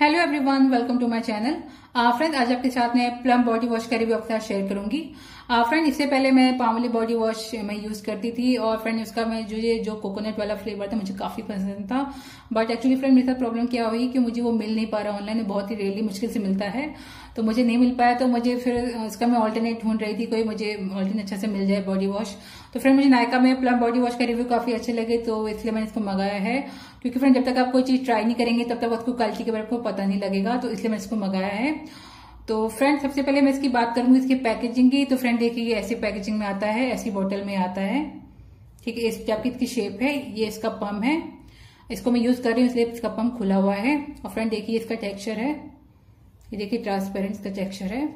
Hello everyone, welcome to my channel. Friend आज आपके साथ मैं प्लम बॉडी वॉश का रिव्यू साथ शेयर करूँगी। फ्रेंड इससे पहले मैं पामली बॉडी वॉश मैं यूज़ करती थी और फ्रेंड उसका मैं जो ये, जो कोकोनट वाला फ्लेवर था मुझे काफ़ी पसंद था। बट एक्चुअली फ्रेंड मेरे साथ प्रॉब्लम क्या हुई कि मुझे वो मिल नहीं पा रहा ऑनलाइन बहुत ही रेयरली मुश्किल से मिलता है। तो मुझे नहीं मिल पाया तो मुझे फिर उसका मैं ऑल्टरनेट ढूंढ रही थी, कोई मुझे ऑल्टरनेट अच्छा से मिल जाए बॉडी वॉश तो फ्रेंड मुझे नायका में प्लम बॉडी वॉश का रिव्यू काफ़ी अच्छे लगे तो इसलिए मैंने इसको मंगाया है। क्योंकि फ्रेंड जब तक आप कोई चीज़ ट्राई नहीं करेंगे, तब तक उसको क्वालिटी के बारे में पता नहीं लगेगा तो इसलिए मैंने इसको मंगाया है। तो फ्रेंड सबसे पहले मैं इसकी बात करूँगी, इसकी पैकेजिंग की। तो फ्रेंड देखिए, ये ऐसी पैकेजिंग में आता है, ऐसी बोतल में आता है। ठीक है, इस टाइप की इसकी शेप है, ये इसका पम्प है। इसको मैं यूज़ कर रही हूँ, इसलिए इसका पम्प खुला हुआ है। और फ्रेंड देखिए, इसका टेक्सचर है। ये देखिए ट्रांसपेरेंट इसका टेक्सचर है।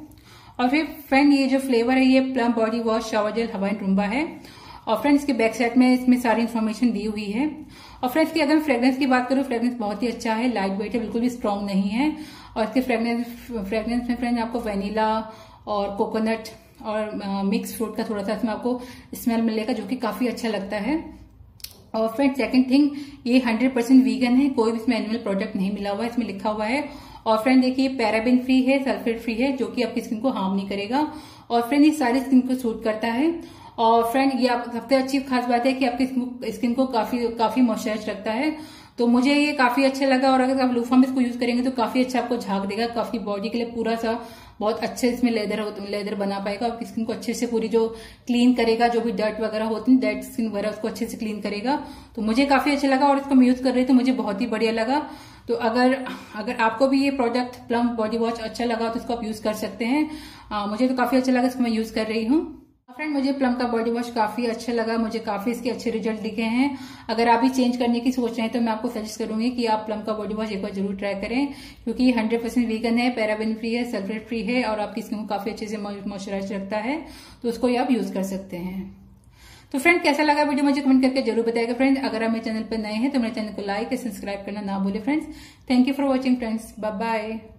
और फिर फ्रेंड ये जो फ्लेवर है, ये Plum body wash shower gel Hawaii rumba है। और फ्रेंड्स इसके बैक साइड में इसमें सारी इन्फॉर्मेशन दी हुई है। और फ्रेंड्स की अगर फ्रेग्रेंस की बात करूँ फ्रेग्रेंस बहुत ही अच्छा है लाइट वेट है, बिल्कुल भी स्ट्रांग नहीं है। और इसके फ्रेग्रेंस फ्रेग्रेंस में फ्रेंड आपको वेनीला और कोकोनट और मिक्स फ्रूट का थोड़ा सा इसमें आपको स्मेल मिलेगा, जो कि काफ़ी अच्छा लगता है। और फ्रेंड सेकंड थिंग ये 100 परसेंट वीगन है, कोई भी इसमें एनिमल प्रोडक्ट नहीं मिला हुआ है, इसमें लिखा हुआ है। और फ्रेंड देखिए पैराबिन फ्री है सल्फेट फ्री है, जो कि आपकी स्किन को हार्म नहीं करेगा। और फ्रेंड ये सारी स्किन को सूट करता है। और फ्रेंड ये सबसे अच्छी खास बात है कि आपकी स्किन को काफ़ी काफ़ी मॉइस्चराइज रखता है। तो मुझे ये काफ़ी अच्छा लगा और अगर आप लूफा में इसको यूज़ करेंगे तो काफ़ी अच्छा आपको झाग देगा काफ़ी बॉडी के लिए पूरा सा बहुत अच्छे इसमें लेदर लेदर बना पाएगा और स्किन को अच्छे से पूरी जो क्लीन करेगा जो भी डर्ट वगैरह होती है डेड स्किन वगैरह उसको अच्छे से क्लीन करेगा। तो मुझे काफ़ी अच्छा लगा और इसको मैं यूज़ कर रही तो मुझे बहुत ही बढ़िया लगा। तो अगर अगर आपको भी ये प्रोडक्ट प्लम बॉडी वॉश अच्छा लगा तो इसको आप यूज़ कर सकते हैं। आ, मुझे तो काफ़ी अच्छा लगा इसको मैं यूज़ कर रही हूँ। फ्रेंड मुझे प्लम का बॉडी वॉश काफ़ी अच्छा लगा, मुझे काफ़ी इसके अच्छे रिज़ल्ट दिखे हैं। अगर आप भी चेंज करने की सोच रहे हैं तो मैं आपको सजेस्ट करूँगी कि आप प्लम का बॉडी वॉश एक बार ज़रूर ट्राई करें, क्योंकि हंड्रेड परसेंट वीगन है पैराबिन फ्री है सल्फेट फ्री है, और आपकी स्किन को काफ़ी अच्छे से मॉइस्चराइज रखता है तो उसको आप यूज़ कर सकते हैं। तो फ्रेंड कैसा लगा वीडियो मुझे कमेंट करके ज़रूर बताएगा फ्रेंड अगर आप मेरे चैनल पर नए हैं तो मेरे चैनल को लाइक और सब्सक्राइब करना ना भूले friends thank you for watching friends bye bye